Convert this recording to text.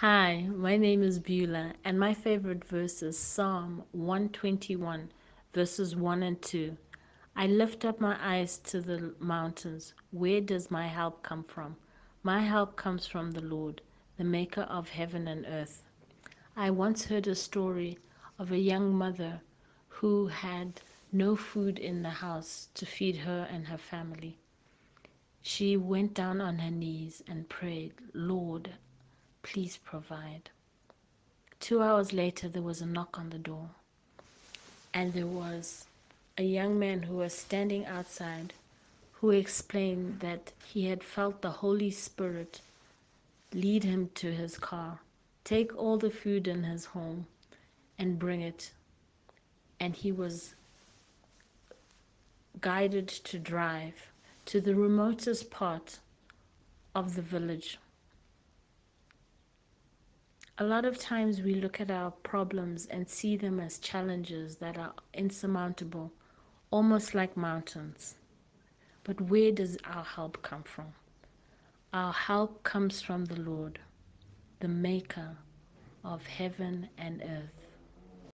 Hi, my name is Beaulla, and my favorite verse is Psalm 121, verses 1 and 2. I lift up my eyes to the mountains. Where does my help come from? My help comes from the Lord, the maker of heaven and earth. I once heard a story of a young mother who had no food in the house to feed her and her family. She went down on her knees and prayed, Lord, please provide. Two hours later, there was a knock on the door, and there was a young man who was standing outside who explained that he had felt the Holy Spirit lead him to his car, take all the food in his home, and bring it. And he was guided to drive to the remotest part of the village. A lot of times we look at our problems and see them as challenges that are insurmountable, almost like mountains. But where does our help come from? Our help comes from the Lord, the maker of heaven and earth.